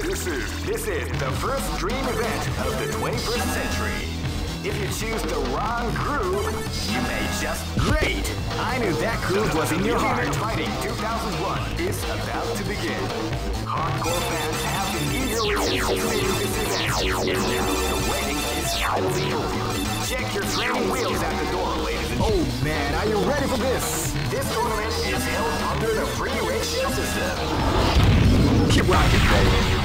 This is this is the first dream event of the 21st century. If you choose the wrong groove, you may just great. I knew that groove was in your heart. Fighting 2001 is about to begin. Hardcore fans have been eagerly anticipating this event, the waiting is finally over. Check your training wheels at the door, ladies and Oh man, are you ready for this? This tournament is held under the free ratio system. Keep rocking, baby.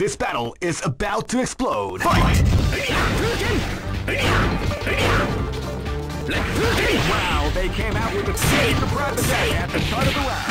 This battle is about to explode. Fight! Wow, they came out with a save at the start of the round.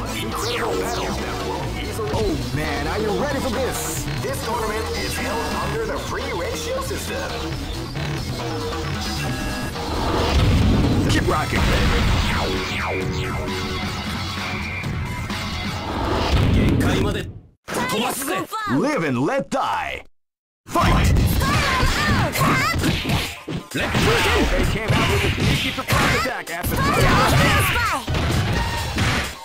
Incredible battles that will easily... Oh man, are you ready for this? This tournament is held under the free ratio system. Keep rocking, baby. Live and let die. Fight! Let's do it! They came out with a sneaky surprise attack after the...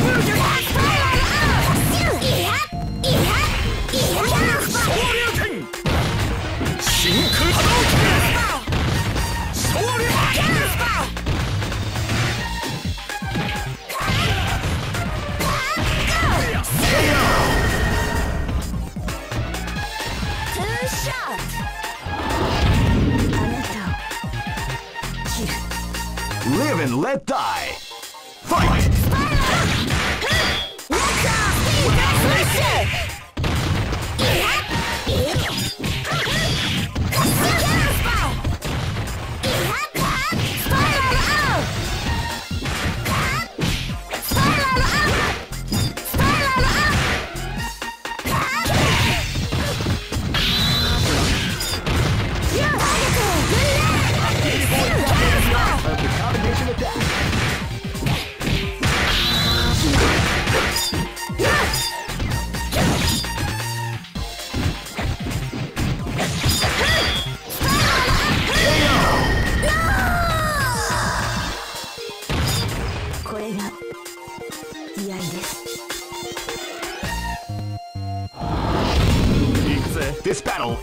風脚 and let die.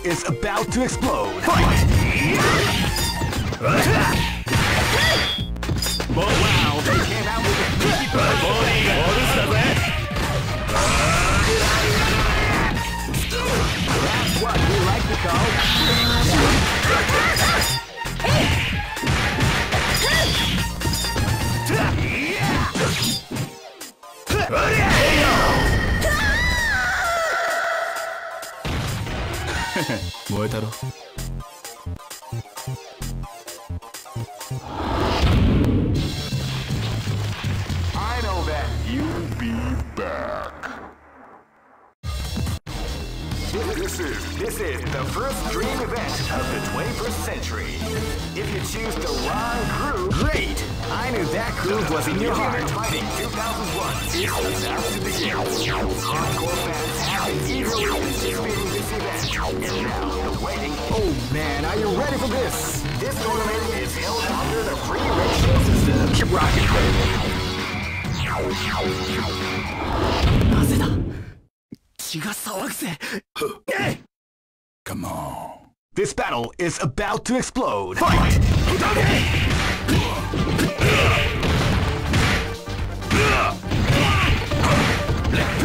Is about to explode. Fight! Wow, they came out with a sneaky surprise. That's what we like to call I the first dream event of the 21st century. If you choose the wrong groove, great. I knew that groove was in your heart. Fighting 2001 is about to begin. Hardcore fans have been eagerly anticipating this event, and now the waiting. Oh man, are you ready for this? This tournament is held under the free ratio system. Keep rocking, baby. なぜだ血が騒ぐぜ This battle is about to explode. Fight! This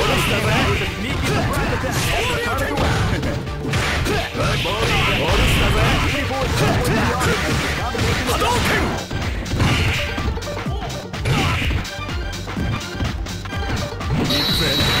Red.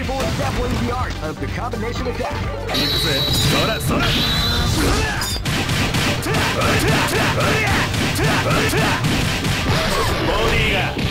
that was the art of the combination attack. Body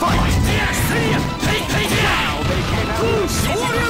Fight! Now they can out!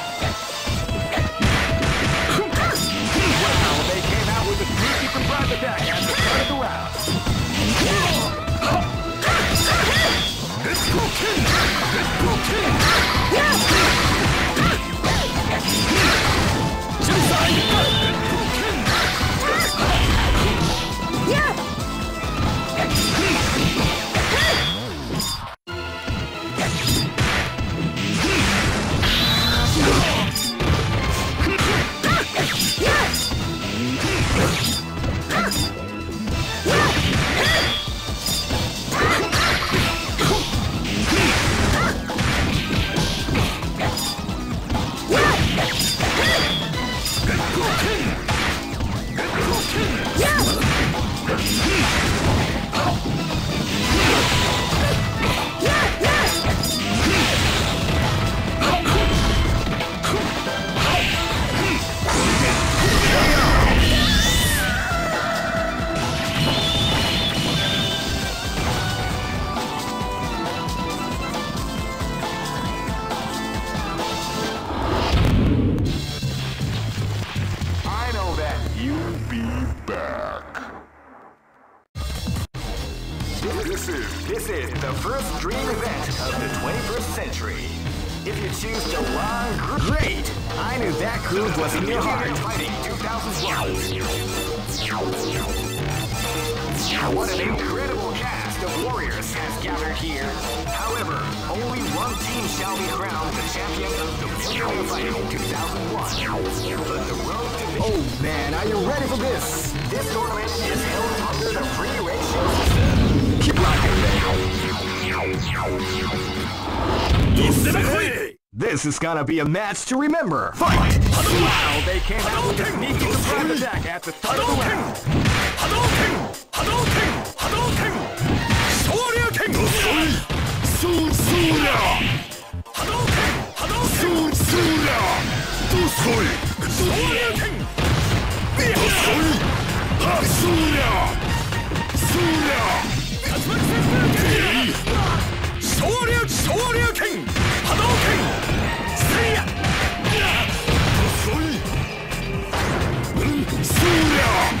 Oh man, are you ready for this? This tournament is held under the free ratio system. Keep. This is gonna be a match to remember. Fight! Wow, they came out with a sneaky surprise attack at the start of the round. Hadouken! Hadouken! Hadouken! Shoryuken! Sorya! Достой! Достой! Хасуля! Суля! Эй! Соря, соря, кен! Хадокен! Сия! Достой! Суля!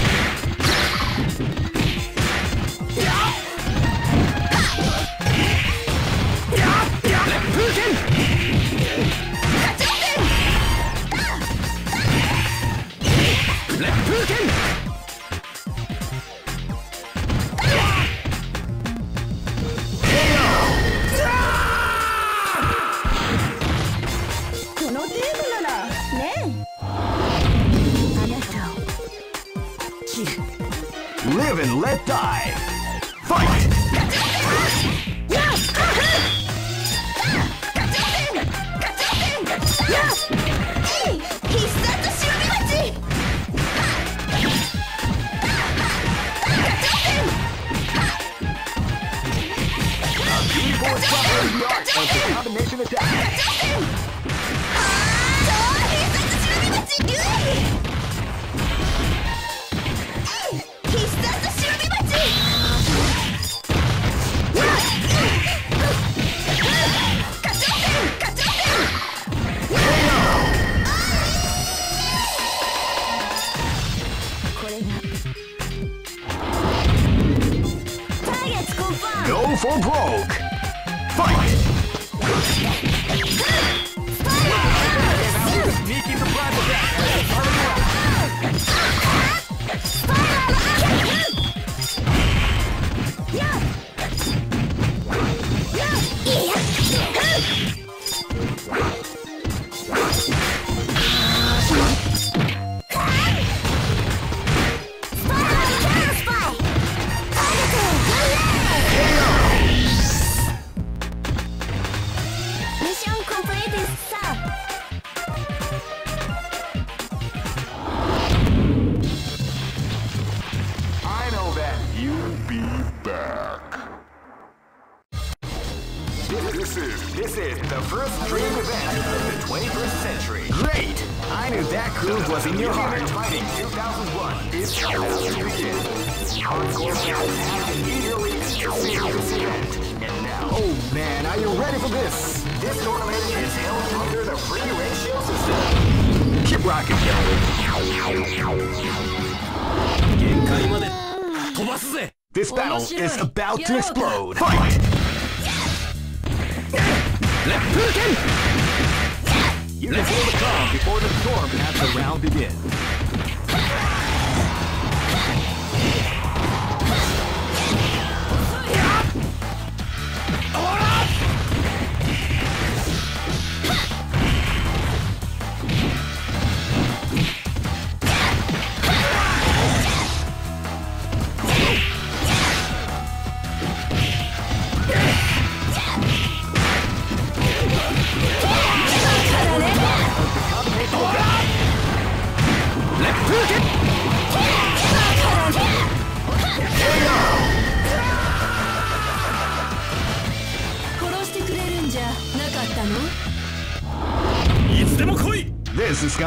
This? this tournament is held under the free ratio system. Keep rocking, This battle is about to explode. Fight! You can feel the calm before the storm as the round begins.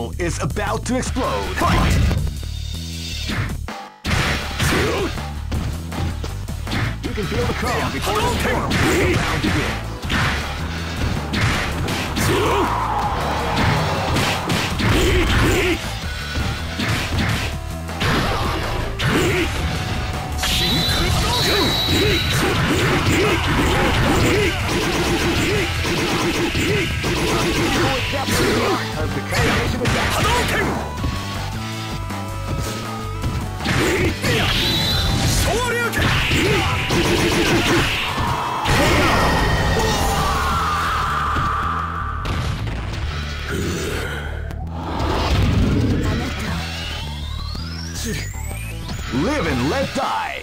battle is about to explode. Fight! You can feel the calm before the storm. Live and let die.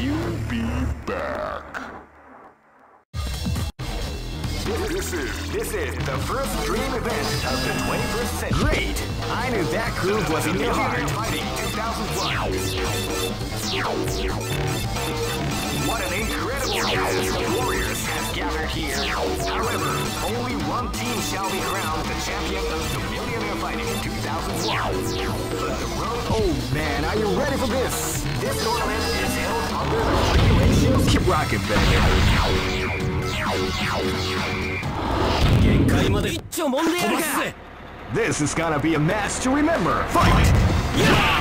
You'll be back. This is this is the first dream event of the 21st century. Great! I knew that groove was in your heart. Fighting 2001. What an incredible cast of warriors has gathered here. However, only one team shall be crowned the champion of the Millionaire Fighting 2001. But the road Oh man, are you ready for this? this tournament Keep rocking, baby. This is gonna be a match to remember. Fight! Wow,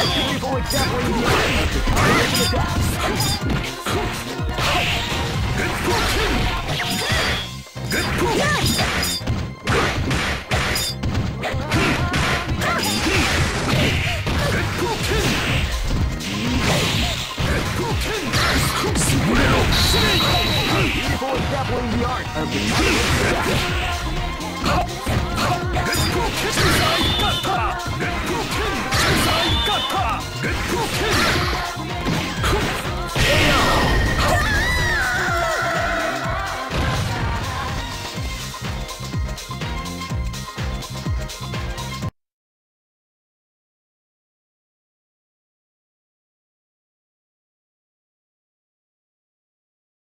Beautiful example in the eye art of the